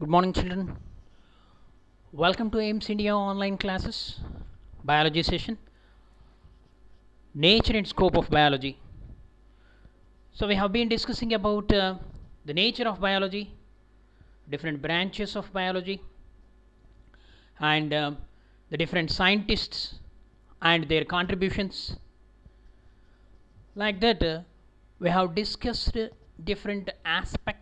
Good morning, children. Welcome to AIMS India online classes, biology session, nature and scope of biology. So, we have been discussing about uh, the nature of biology, different branches of biology, and uh, the different scientists and their contributions. Like that, uh, we have discussed different aspects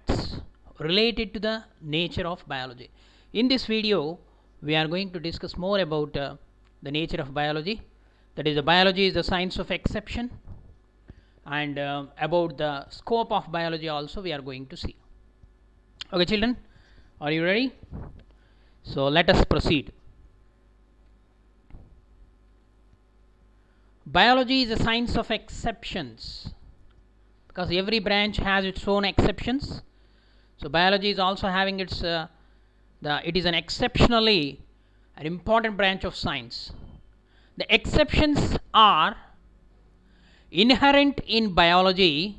related to the nature of biology. In this video, we are going to discuss more about uh, the nature of biology. That is, the biology is the science of exception, and uh, about the scope of biology also we are going to see. Okay, children, are you ready? So let us proceed. Biology is a science of exceptions because every branch has its own exceptions. So biology is also having its uh, the it is an exceptionally an important branch of science. The exceptions are inherent in biology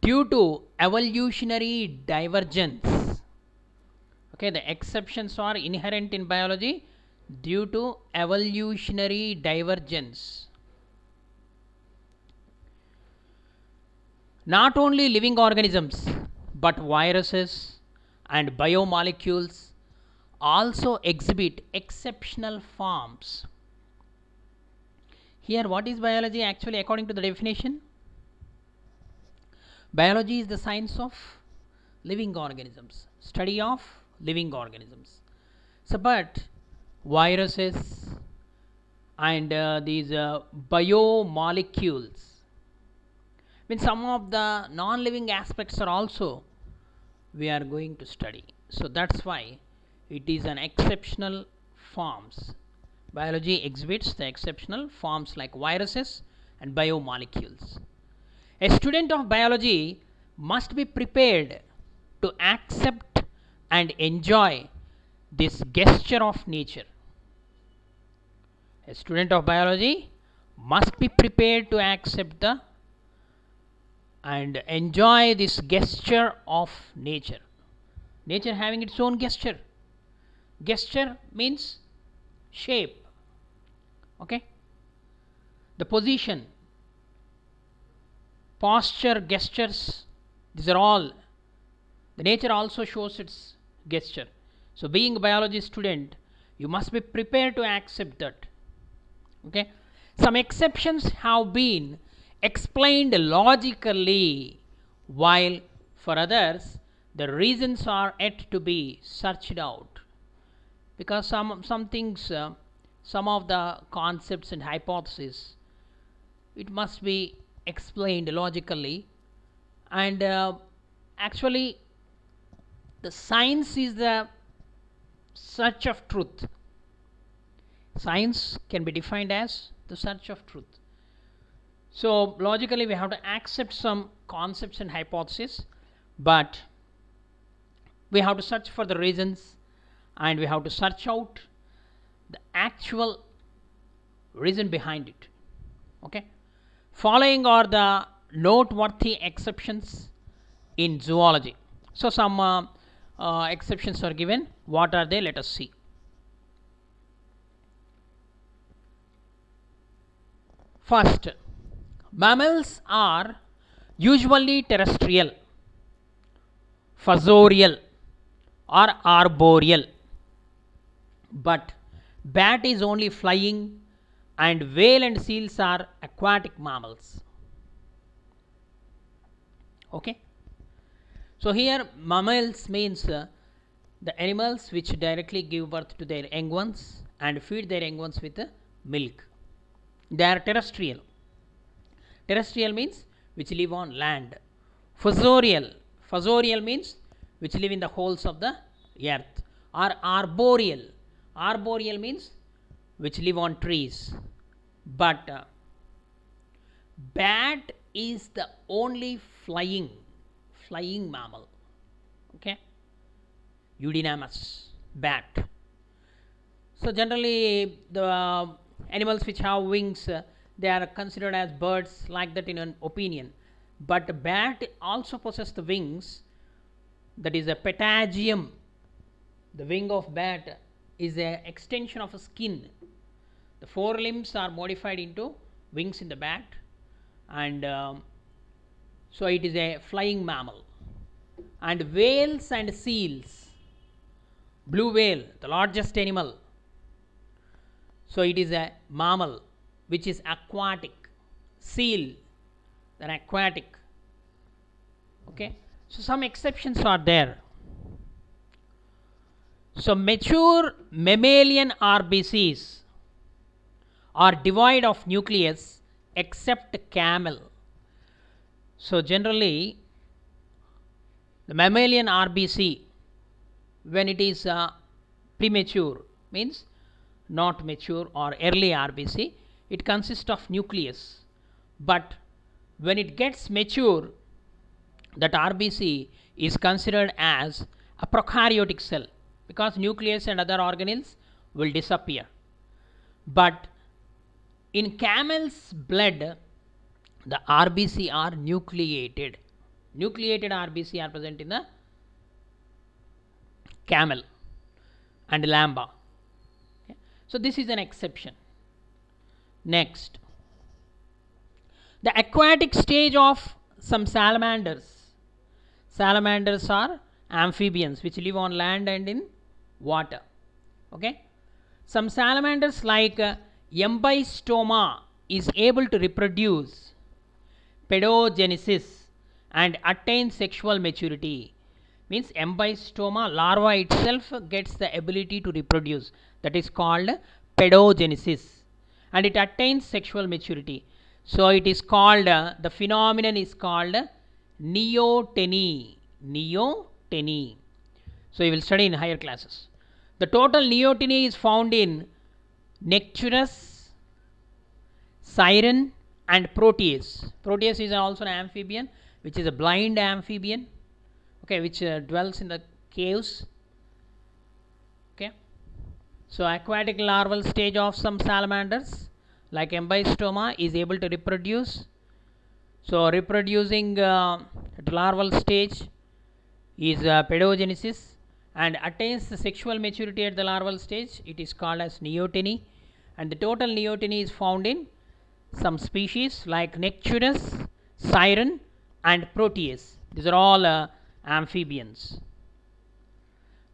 due to evolutionary divergence. Okay, the exceptions are inherent in biology due to evolutionary divergence. Not only living organisms but viruses and biomolecules also exhibit exceptional forms. Here, what is biology actually according to the definition? Biology is the science of living organisms, study of living organisms. So, but viruses and uh, these uh, biomolecules mean some of the non-living aspects are also we are going to study. So that's why it is an exceptional forms. Biology exhibits the exceptional forms like viruses and biomolecules. A student of biology must be prepared to accept and enjoy this gesture of nature. A student of biology must be prepared to accept the and enjoy this gesture of nature. Nature having its own gesture. Gesture means shape. Okay. The position, posture, gestures, these are all. The nature also shows its gesture. So, being a biology student, you must be prepared to accept that. Okay. Some exceptions have been explained logically, while for others the reasons are yet to be searched out. Because some, some things, uh, some of the concepts and hypotheses, it must be explained logically, and uh, actually, the science is the search of truth. Science can be defined as the search of truth. So, logically we have to accept some concepts and hypotheses, but we have to search for the reasons and we have to search out the actual reason behind it. Okay. Following are the noteworthy exceptions in zoology. So, some uh, uh, exceptions are given. What are they? Let us see. First, Mammals are usually terrestrial, fossorial or arboreal, but bat is only flying and whale and seals are aquatic mammals. Okay. So, here mammals means uh, the animals which directly give birth to their young ones and feed their young ones with uh, milk. They are terrestrial terrestrial means which live on land. Fossorial fossorial means which live in the holes of the earth. Or arboreal. Arboreal means which live on trees. But uh, bat is the only flying flying mammal. Okay? Eudynamis bat. So generally the uh, animals which have wings uh, they are considered as birds like that in an opinion. But bat also possess the wings that is a patagium. The wing of bat is a extension of a skin. The forelimbs are modified into wings in the bat and um, so it is a flying mammal. And whales and seals. Blue whale the largest animal. So it is a mammal which is aquatic seal then aquatic. Okay? So some exceptions are there. So mature mammalian rbcs are devoid of nucleus except camel. So generally the mammalian rbc when it is uh, premature means not mature or early rbc it consists of nucleus. But when it gets mature that rbc is considered as a prokaryotic cell because nucleus and other organelles will disappear. But in camel's blood the rbc are nucleated. Nucleated rbc are present in the camel and lamba okay. so this is an exception next. The aquatic stage of some salamanders. Salamanders are amphibians which live on land and in water. Okay? Some salamanders like uh, Ambystoma is able to reproduce pedogenesis and attain sexual maturity. Means Ambystoma larva itself gets the ability to reproduce. That is called pedogenesis and it attains sexual maturity. So it is called uh, the phenomenon is called neoteny neoteny. So you will study in higher classes. The total neoteny is found in necturus siren and proteus. Proteus is also an amphibian which is a blind amphibian okay which uh, dwells in the caves so aquatic larval stage of some salamanders like Ambystoma is able to reproduce. So reproducing uh, at larval stage is uh, pedogenesis and attains the sexual maturity at the larval stage. It is called as neoteny. And the total neoteny is found in some species like necturus siren and proteus. These are all uh, amphibians.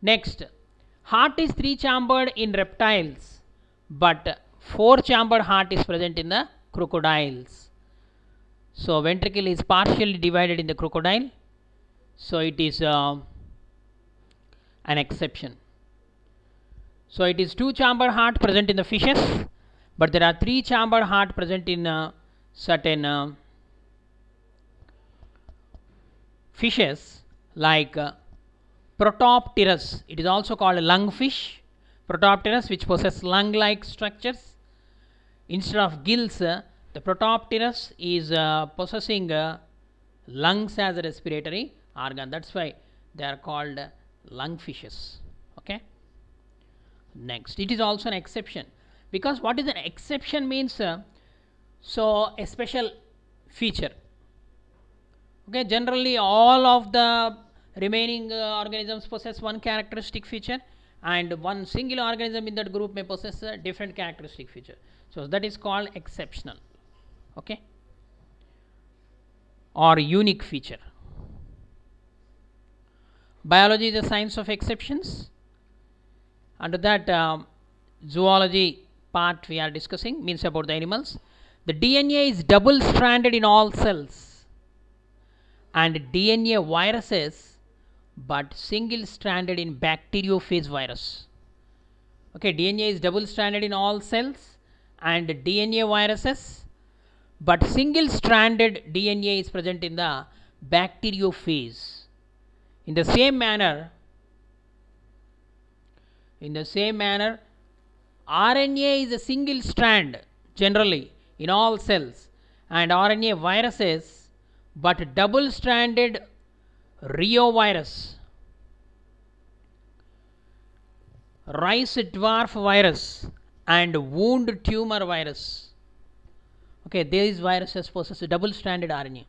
Next heart is three chambered in reptiles but four chambered heart is present in the crocodiles. So ventricle is partially divided in the crocodile. So it is uh, an exception. So it is two chambered heart present in the fishes but there are three chambered heart present in uh, certain uh, fishes like uh, protopterus. It is also called a lungfish protopterus which possess lung like structures. Instead of gills uh, the protopterus is uh, possessing uh, lungs as a respiratory organ. That's why they are called lungfishes okay? Next. It is also an exception. Because what is an exception means uh, so a special feature. Okay? Generally all of the remaining uh, organisms possess one characteristic feature and one single organism in that group may possess a different characteristic feature. So that is called exceptional. Okay? Or unique feature. Biology is a science of exceptions. Under that um, zoology part we are discussing means about the animals. The dna is double stranded in all cells. And dna viruses but single stranded in bacteriophage virus. Okay dna is double stranded in all cells and dna viruses but single stranded dna is present in the bacteriophage. In the same manner in the same manner rna is a single strand generally in all cells and rna viruses but double stranded reovirus rice dwarf virus and wound tumor virus okay these viruses possess a double stranded rna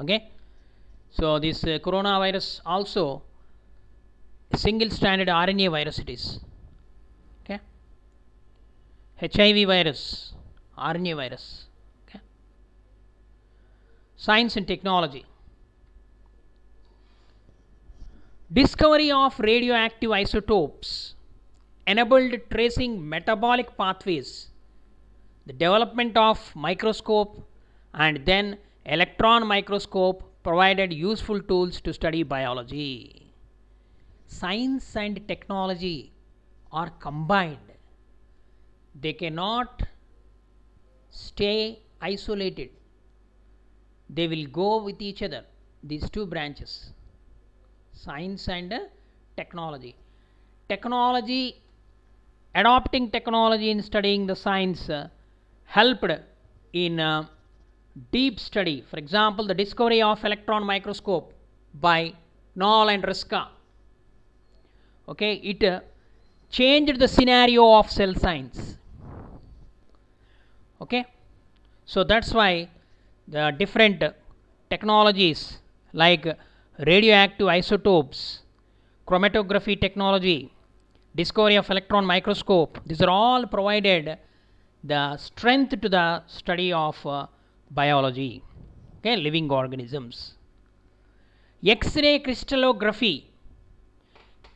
okay So this uh, coronavirus also single stranded RNA virus it is. Okay. HIV virus, RNA virus. Okay. Science and technology. Discovery of radioactive isotopes enabled tracing metabolic pathways, the development of microscope and then electron microscope provided useful tools to study biology. Science and technology are combined. They cannot stay isolated. They will go with each other, these two branches science and technology. Technology, adopting technology in studying the science uh, helped in uh, deep study. For example, the discovery of electron microscope by Knoll and Ruska. Okay, it uh, changed the scenario of cell science. Okay, so that's why the different technologies like radioactive isotopes, chromatography technology, discovery of electron microscope, these are all provided the strength to the study of uh, biology, okay, living organisms. X-ray crystallography.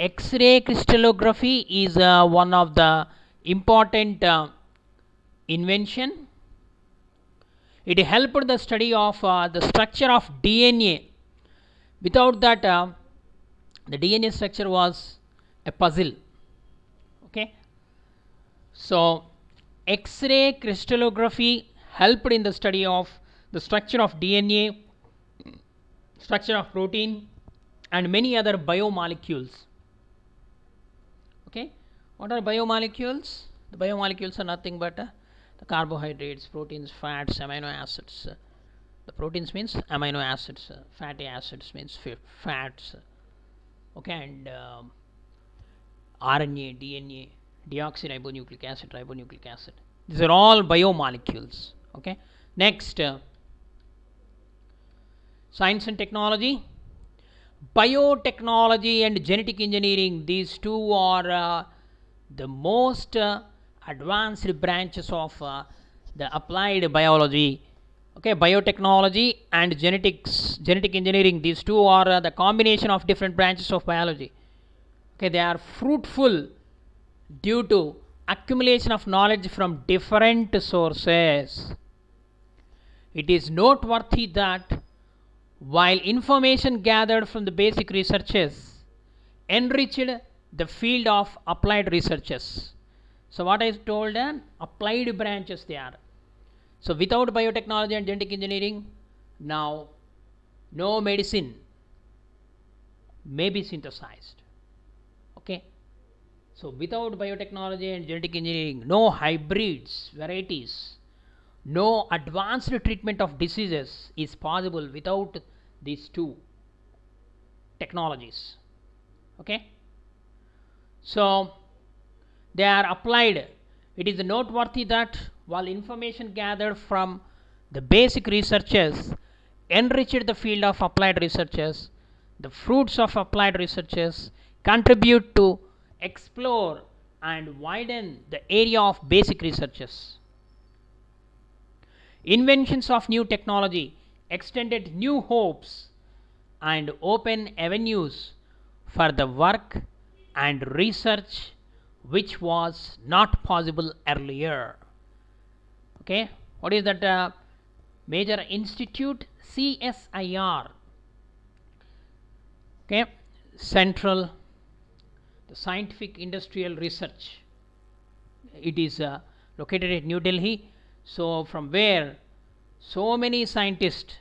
X-ray crystallography is uh, one of the important uh, invention. It helped the study of uh, the structure of DNA without that uh, the DNA structure was a puzzle. Okay? So X-ray crystallography helped in the study of the structure of DNA structure of protein and many other biomolecules. Okay? What are biomolecules? The biomolecules are nothing but uh, the carbohydrates proteins fats amino acids uh, the proteins means amino acids uh, fatty acids means fats okay and um, RNA DNA deoxyribonucleic acid ribonucleic acid. These are all biomolecules okay? Next uh, science and technology. Biotechnology and genetic engineering these two are uh, the most uh, advanced branches of uh, the applied biology okay biotechnology and genetics genetic engineering these two are uh, the combination of different branches of biology. Okay they are fruitful due to accumulation of knowledge from different sources. It is noteworthy that while information gathered from the basic researches enriched the field of applied researches. So what i told uh, applied branches they are so without biotechnology and genetic engineering, now no medicine may be synthesized. Okay. So without biotechnology and genetic engineering, no hybrids, varieties, no advanced treatment of diseases is possible without these two technologies. Okay. So they are applied. It is noteworthy that while information gathered from the basic researches enriched the field of applied researches, the fruits of applied researches contribute to explore and widen the area of basic researches. Inventions of new technology extended new hopes and open avenues for the work and research which was not possible earlier. Okay? What is that uh, major institute? CSIR okay? Central the scientific industrial research. It is uh, located at New Delhi. So from where so many scientists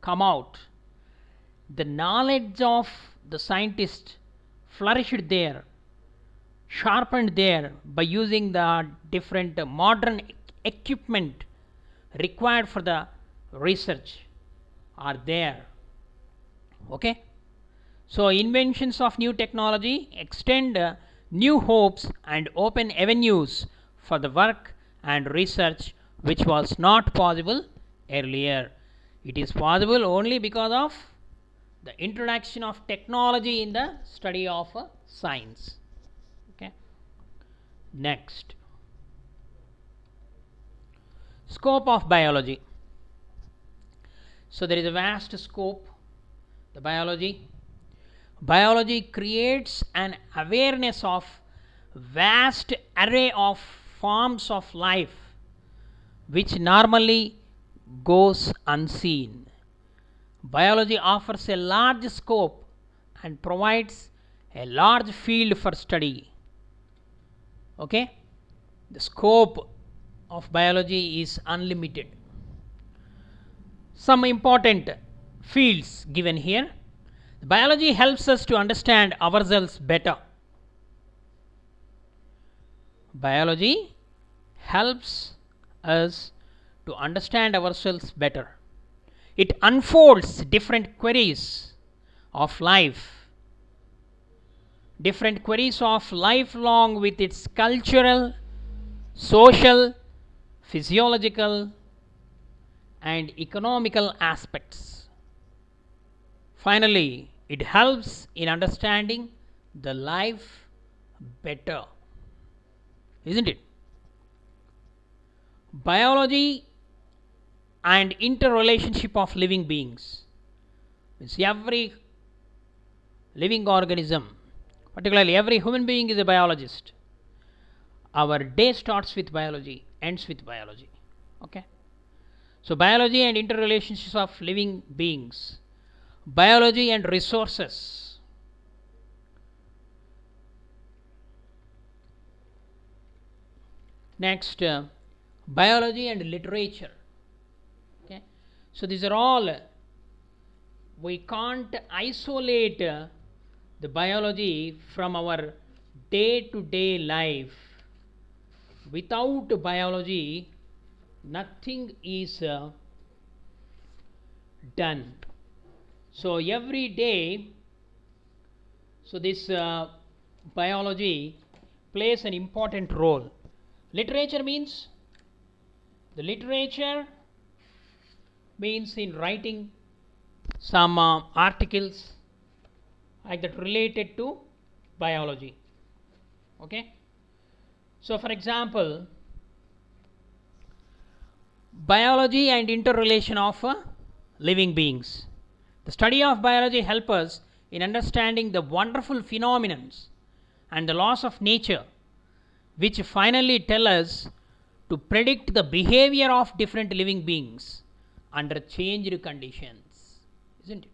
come out the knowledge of the scientists flourished there sharpened there by using the different modern equipment required for the research are there. Okay? So inventions of new technology extend uh, new hopes and open avenues for the work and research which was not possible earlier. It is possible only because of the introduction of technology in the study of uh, science next. Scope of biology. So there is a vast scope the biology. Biology creates an awareness of vast array of forms of life which normally goes unseen. Biology offers a large scope and provides a large field for study okay? The scope of biology is unlimited. Some important fields given here. Biology helps us to understand ourselves better. Biology helps us to understand ourselves better. It unfolds different queries of life different queries of life along with its cultural social physiological and economical aspects. Finally it helps in understanding the life better isn't it? Biology and interrelationship of living beings. Means every living organism particularly every human being is a biologist. Our day starts with biology ends with biology. Okay? So biology and interrelationships of living beings biology and resources next uh, biology and literature. Okay? So these are all we can't isolate uh, the biology from our day to day life. Without biology nothing is uh, done. So every day so this uh, biology plays an important role. Literature means the literature means in writing some uh, articles like that related to biology. Okay? So for example biology and interrelation of uh, living beings. The study of biology helps us in understanding the wonderful phenomenons and the laws of nature which finally tell us to predict the behavior of different living beings under changed conditions isn't it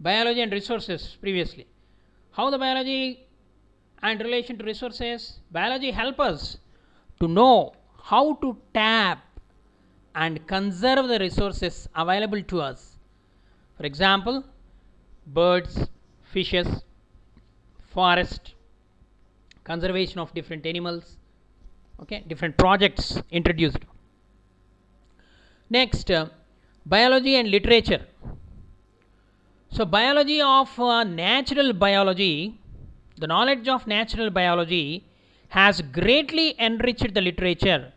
biology and resources previously. How the biology and relation to resources? Biology help us to know how to tap and conserve the resources available to us. For example birds fishes forest conservation of different animals okay different projects introduced. Next uh, biology and literature so biology of uh, natural biology the knowledge of natural biology has greatly enriched the literature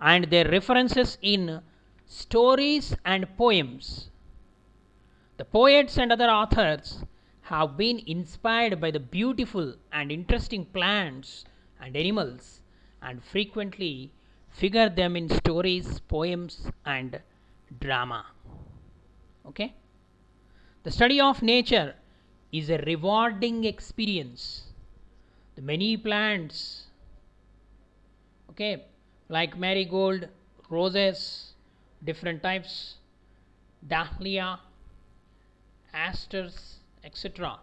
and their references in stories and poems the poets and other authors have been inspired by the beautiful and interesting plants and animals and frequently figure them in stories, poems, and drama. Okay? The study of nature is a rewarding experience. The many plants, okay, like marigold, roses, different types, dahlia, asters, etc.,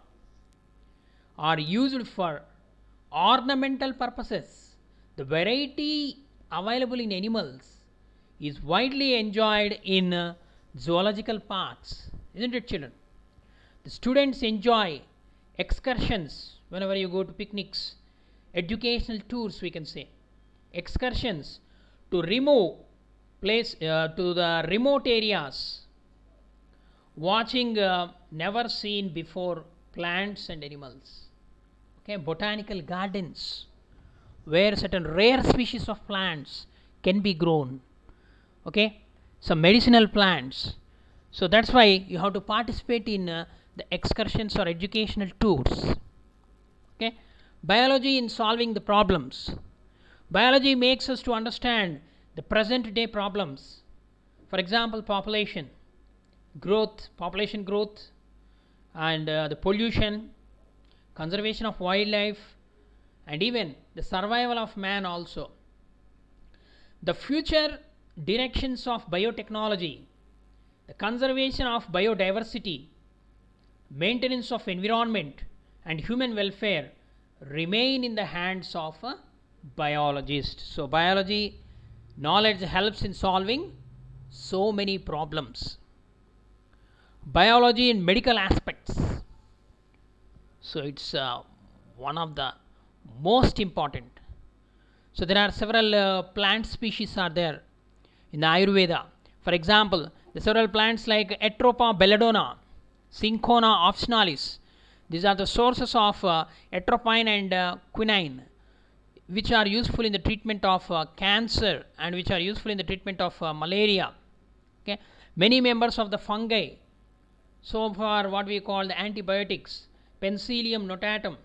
are used for ornamental purposes. The variety available in animals is widely enjoyed in zoological parks, isn't it, children? The students enjoy excursions whenever you go to picnics, educational tours, we can say, excursions to remove place uh, to the remote areas, watching uh, never seen before plants and animals. Okay, botanical gardens where certain rare species of plants can be grown. Okay, some medicinal plants so that's why you have to participate in uh, the excursions or educational tours. Okay? Biology in solving the problems. Biology makes us to understand the present day problems. For example population. Growth population growth and uh, the pollution conservation of wildlife and even the survival of man also. The future directions of biotechnology the conservation of biodiversity maintenance of environment and human welfare remain in the hands of a biologist. So biology knowledge helps in solving so many problems. Biology in medical aspects. So it's uh, one of the most important. So there are several uh, plant species are there in the ayurveda. For example the several plants like atropa belladonna cinchona officinalis. These are the sources of uh, atropine and uh, quinine which are useful in the treatment of uh, cancer and which are useful in the treatment of uh, malaria. Okay? Many members of the fungi so far what we call the antibiotics penicillium notatum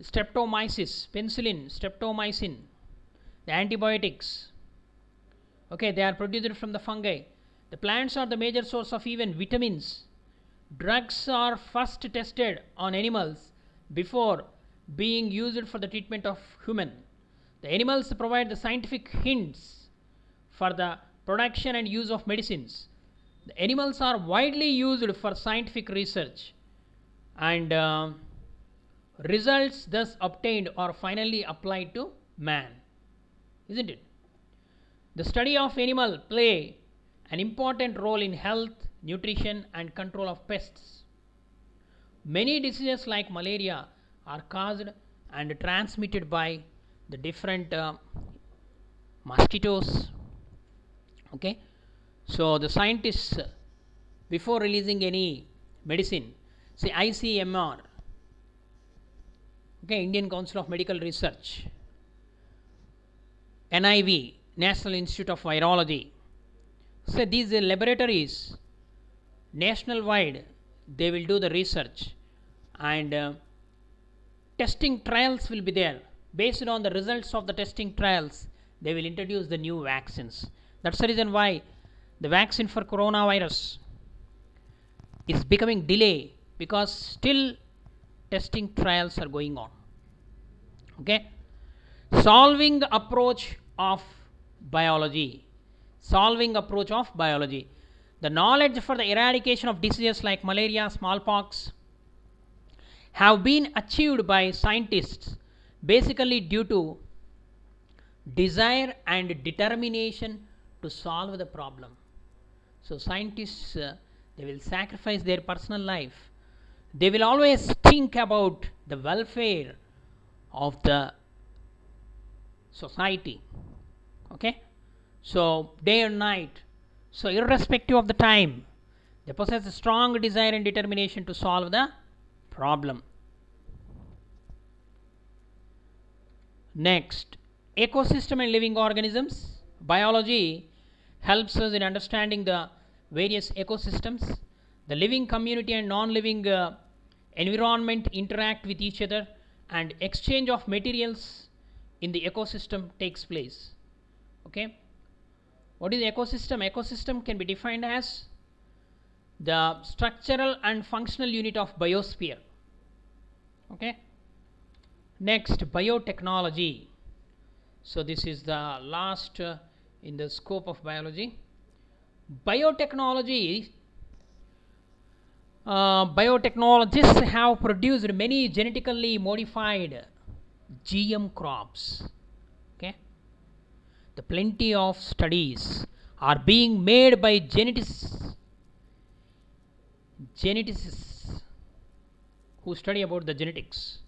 streptomyces penicillin streptomycin the antibiotics. Okay? They are produced from the fungi. The plants are the major source of even vitamins drugs are first tested on animals before being used for the treatment of human. The animals provide the scientific hints for the production and use of medicines. The animals are widely used for scientific research and uh, results thus obtained are finally applied to man isn't it? The study of animal play an important role in health nutrition and control of pests. Many diseases like malaria are caused and transmitted by the different uh, mosquitoes. Okay? So the scientists before releasing any medicine say icmr okay indian council of medical research niv national institute of virology so these uh, laboratories national wide they will do the research. And uh, testing trials will be there. Based on the results of the testing trials they will introduce the new vaccines. That's the reason why the vaccine for coronavirus is becoming delay because still testing trials are going on. Okay? Solving the approach of biology. Solving approach of biology the knowledge for the eradication of diseases like malaria smallpox have been achieved by scientists basically due to desire and determination to solve the problem. So scientists uh, they will sacrifice their personal life. They will always think about the welfare of the society. Okay? So day and night so irrespective of the time they possess a strong desire and determination to solve the problem. Next ecosystem and living organisms. Biology helps us in understanding the various ecosystems. The living community and non-living uh, environment interact with each other and exchange of materials in the ecosystem takes place. Okay what is ecosystem? Ecosystem can be defined as the structural and functional unit of biosphere. Okay? Next biotechnology. So this is the last uh, in the scope of biology. Biotechnology uh, biotechnologists have produced many genetically modified gm crops the plenty of studies are being made by geneticists. Geneticists who study about the genetics.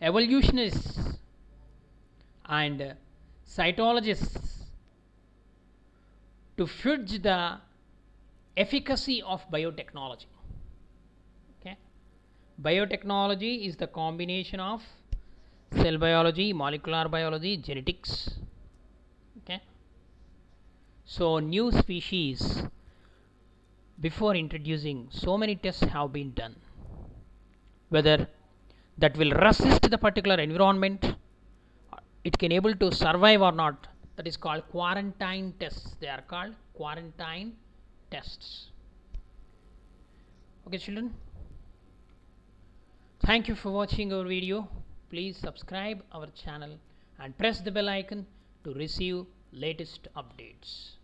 Evolutionists and cytologists to fudge the efficacy of biotechnology. Okay? Biotechnology is the combination of cell biology molecular biology genetics so new species before introducing so many tests have been done. Whether that will resist the particular environment it can able to survive or not that is called quarantine tests. They are called quarantine tests. Okay children. Thank you for watching our video. Please subscribe our channel and press the bell icon to receive latest updates